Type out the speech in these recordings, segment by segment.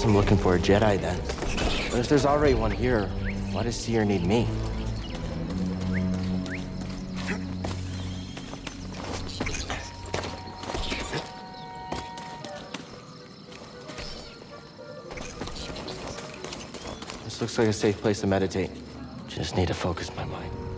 Guess I'm looking for a Jedi then. But if there's already one here, why does Cere need me? This looks like a safe place to meditate. Just need to focus my mind.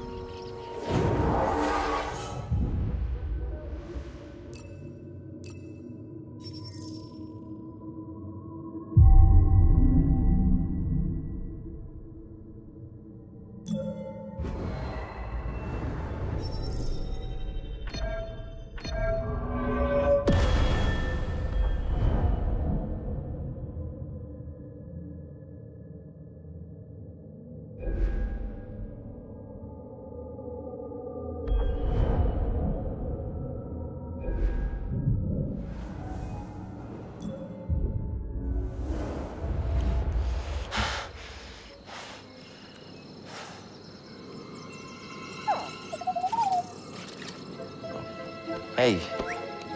Hey,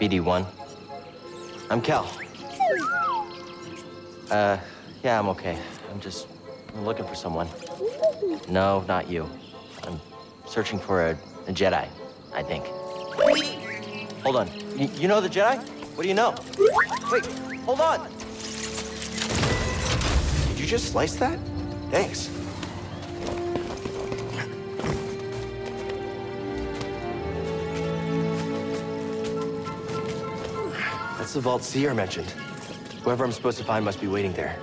BD1. I'm Cal. Uh, yeah, I'm okay. I'm just I'm looking for someone. No, not you. I'm searching for a, a Jedi, I think. Hold on. Y you know the Jedi? What do you know? Wait, hold on. Did you just slice that? Thanks. The vault Cere mentioned. Whoever I'm supposed to find must be waiting there.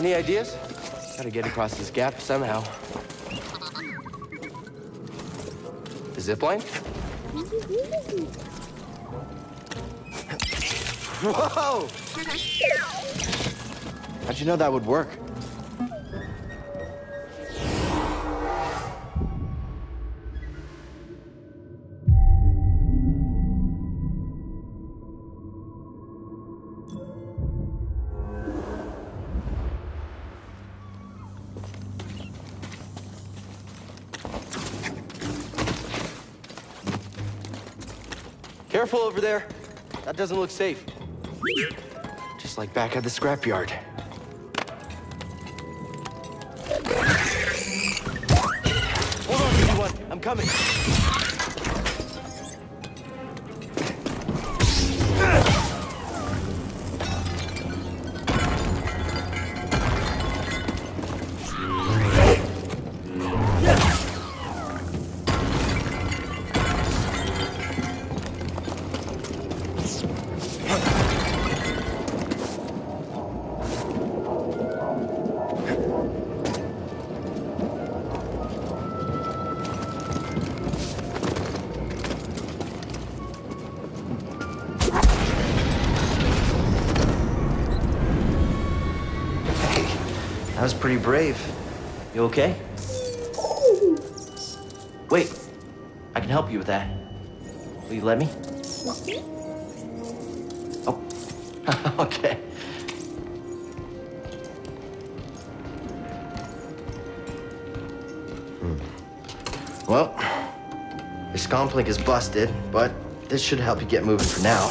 Any ideas? Gotta get across this gap somehow. The zip line? Whoa! How'd you know that would work? Careful over there. That doesn't look safe. Just like back at the scrapyard. Hold on, everyone. I'm coming. That was pretty brave. You okay? Wait, I can help you with that. Will you let me? Oh, okay. Hmm. Well, your scomplink is busted, but this should help you get moving for now.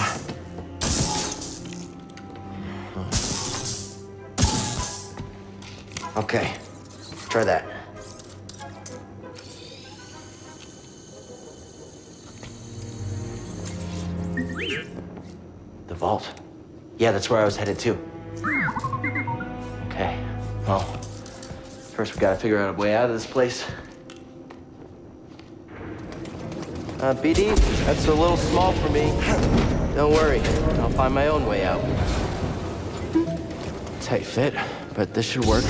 Okay, try that. The vault. Yeah, that's where I was headed too. Okay, well, first we gotta figure out a way out of this place. Uh, BD, that's a little small for me. Don't worry, I'll find my own way out. Tight fit, but this should work.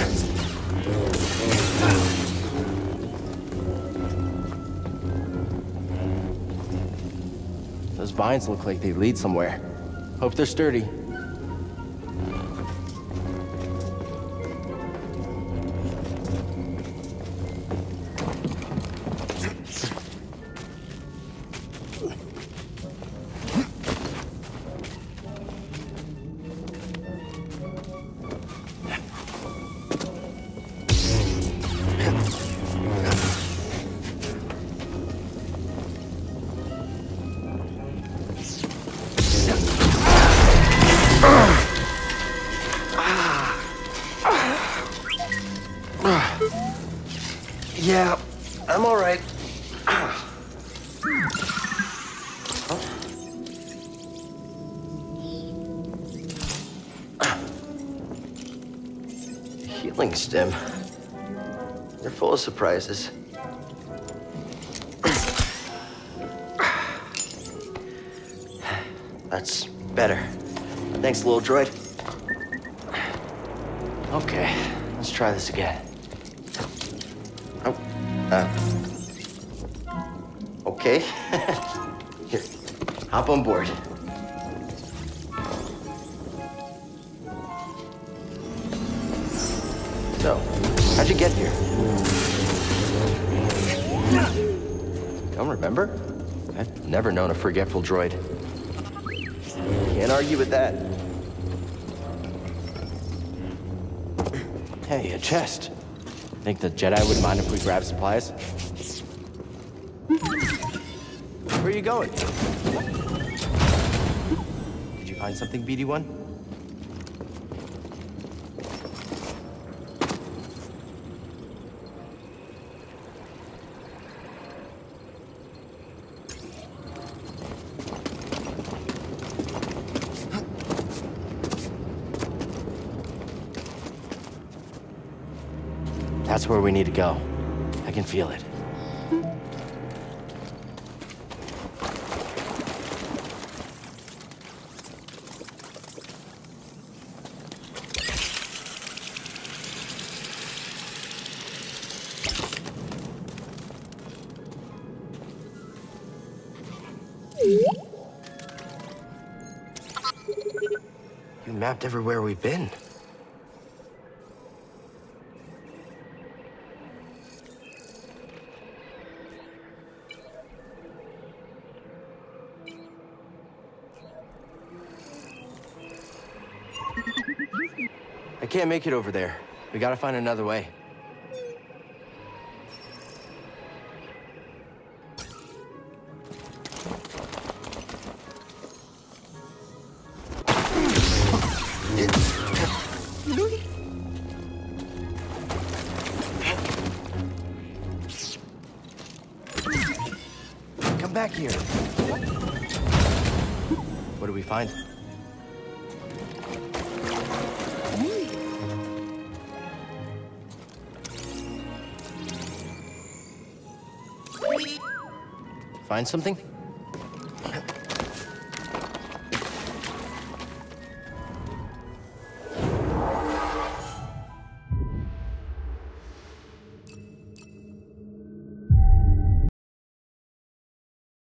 Those vines look like they lead somewhere. Hope they're sturdy. Yeah, I'm all right. Healing stim. They're full of surprises. That's better. Thanks, little droid. Okay, let's try this again. Uh. Okay. Here, hop on board. So, how'd you get here? Don't remember? I've never known a forgetful droid. Can't argue with that. Hey, a chest. Think the Jedi wouldn't mind if we grab supplies? Where are you going? Did you find something, BD-1? That's where we need to go. I can feel it. You mapped everywhere we've been. Can't make it over there. We gotta find another way. Come back here. What do we find? Find something?